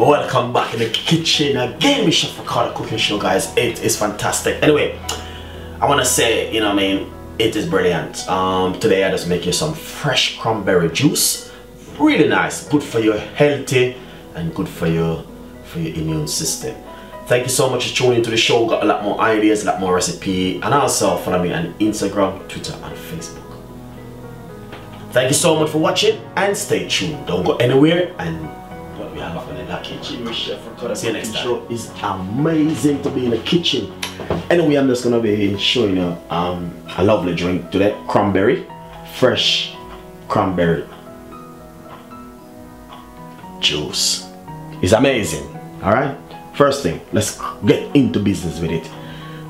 welcome back in the kitchen again with Chef Ricardo Cooking Show guys. It is fantastic. Anyway I want to say you know what I mean? It is brilliant. Um, today I just make you some fresh cranberry juice. Really nice. Good for your healthy and good for your for your immune system. Thank you so much for tuning into the show. Got a lot more ideas a lot more recipe. And also follow me on Instagram Twitter and Facebook. Thank you so much for watching and stay tuned. Don't go anywhere and the kitchen with Chef Ricardo. See you next time. Show is amazing to be in the kitchen. Anyway, I'm just gonna be showing you um, a lovely drink today. Cranberry, fresh cranberry juice. It's amazing. All right. First thing, let's get into business with it.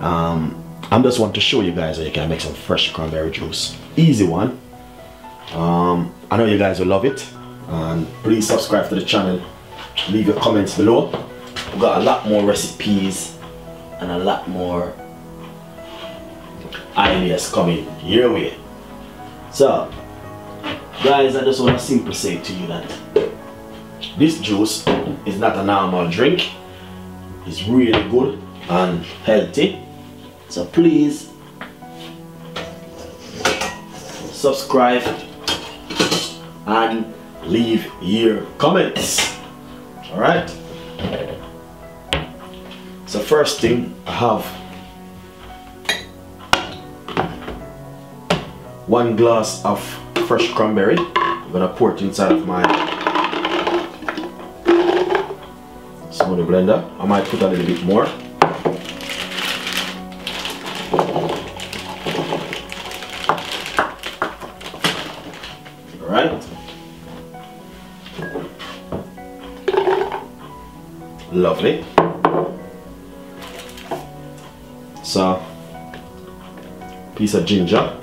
Um, I'm just want to show you guys how you can make some fresh cranberry juice. Easy one um, I know you guys will love it and please subscribe to the channel leave your comments below. We've got a lot more recipes and a lot more ideas coming your way. So guys I just want to simply say to you that this juice is not a normal drink. It's really good and healthy. So please subscribe and leave your comments all right. So first thing I have. One glass of fresh cranberry I'm gonna pour it inside of my some of the blender. I might put a little bit more lovely. So piece of ginger.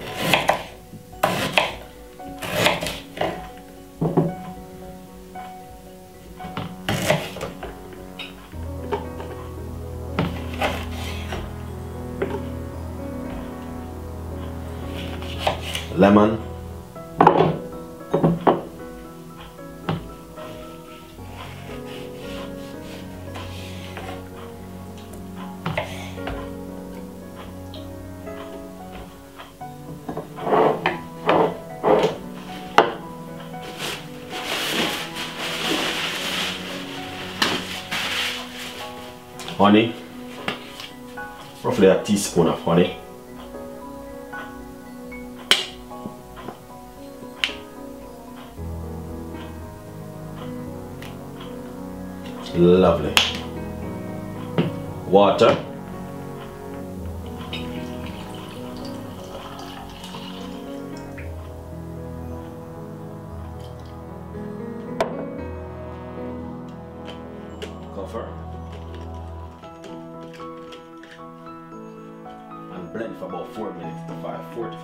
Lemon honey. Roughly a teaspoon of honey. Lovely. Water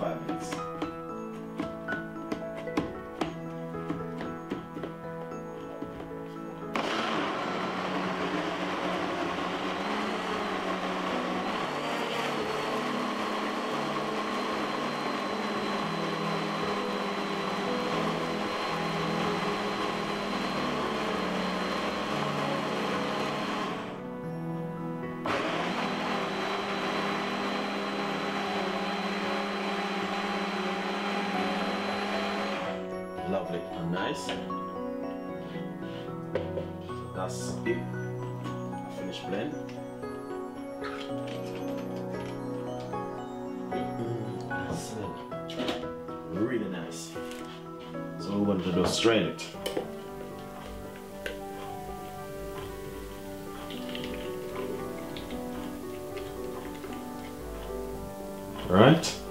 5, 4 to 5 minutes. Lovely and nice. That's it. Finished blend. Mm. really nice. So we're going to do. All right.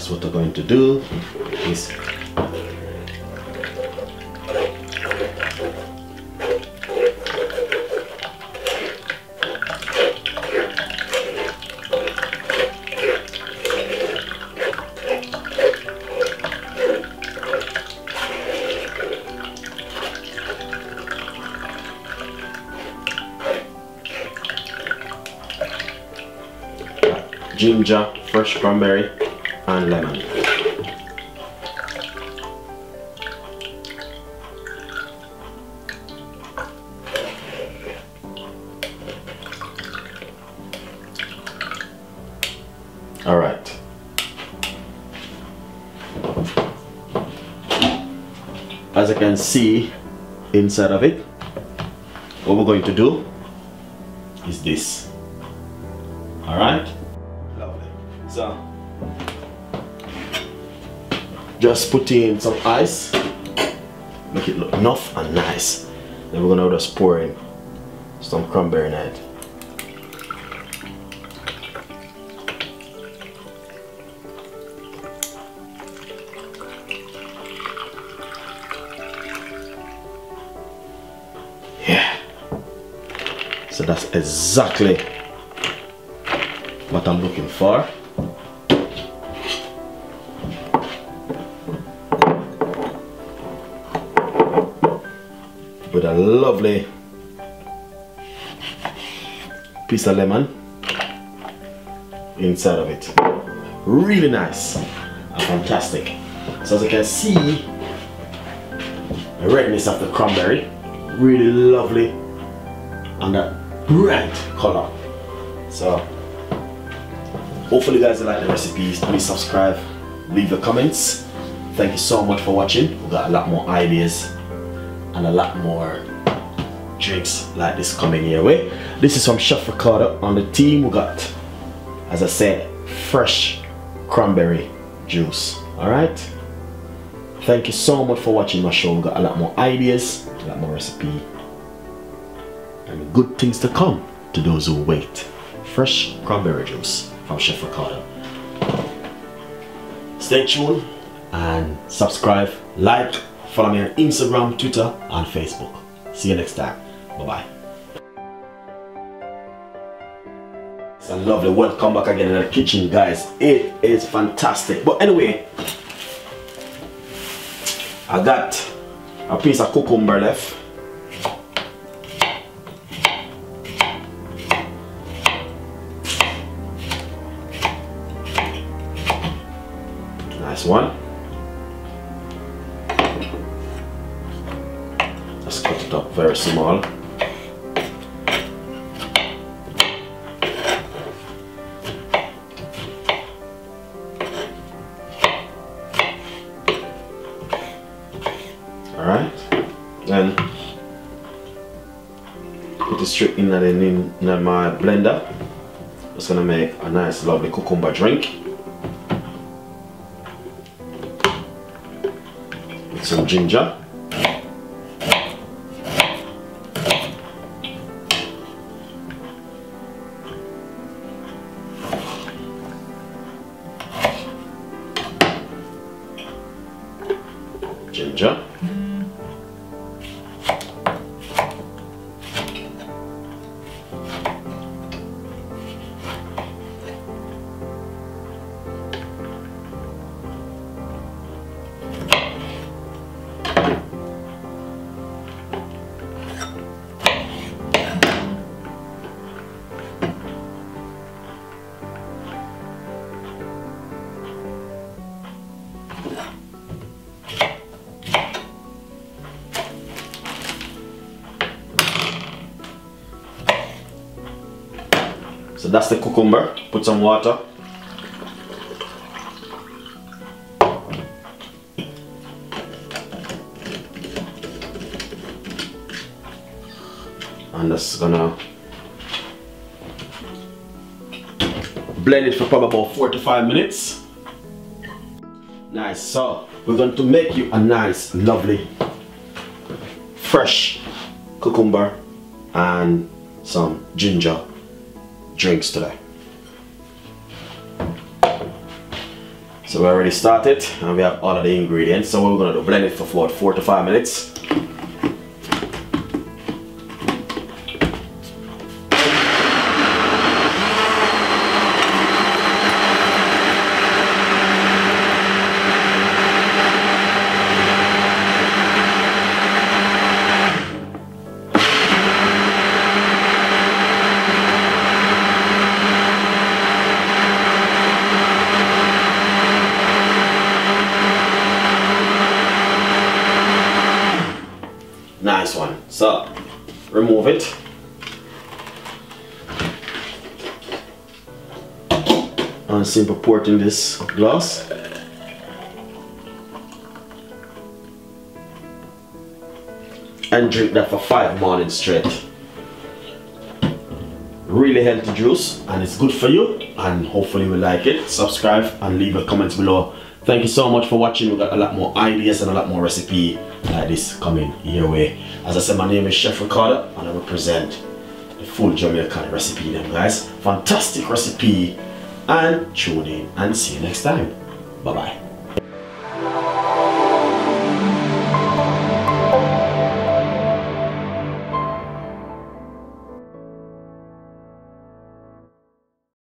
That's what we're going to do. Is ginger, fresh cranberry, and lemon. All right. As you can see inside of it, what we're going to do is this. All right. Lovely. So just put in some ice, make it look enough and nice. Then we're gonna just pour in some cranberry in it. Yeah. So that's exactly what I'm looking for. Lovely piece of lemon inside of it. Really nice and fantastic. So as you can see, the redness of the cranberry, really lovely and that bright color. So hopefully you guys like the recipes. Please subscribe, leave your comments. Thank you so much for watching. We got a lot more ideas and a lot more drinks like this coming your way. This is from Chef Ricardo on the team. We got, as I said, fresh cranberry juice. Alright? Thank you so much for watching my show. We got a lot more ideas, a lot more recipe, and good things to come to those who wait. Fresh cranberry juice from Chef Ricardo. Stay tuned and subscribe, like, follow me on Instagram, Twitter, and Facebook. See you next time. Bye bye. It's a lovely welcome back again in the kitchen, guys. It is fantastic. But anyway, I got a piece of cucumber left. Nice one. Let's cut it up very small. Put it straight in, and in, in my blender. Just gonna make a nice lovely cucumber drink. With some ginger. Ginger. So that's the cucumber. Put some water. And that's gonna blend it for probably about four to five minutes. Nice. So we're going to make you a nice, lovely, fresh cucumber and some ginger drinks today. So we already started and we have all of the ingredients. So what we're gonna do, blend it for four, four to five minutes. Remove it. And simple pour in this glass. And drink that for five mornings straight. Really healthy juice and it's good for you and hopefully you like it. Subscribe and leave a comment below. Thank you so much for watching. We got a lot more ideas and a lot more recipe like this coming your way. As I said, my name is Chef Ricardo and I represent the full Jamaican recipe them guys. Fantastic recipe and tune in and see you next time. Bye bye.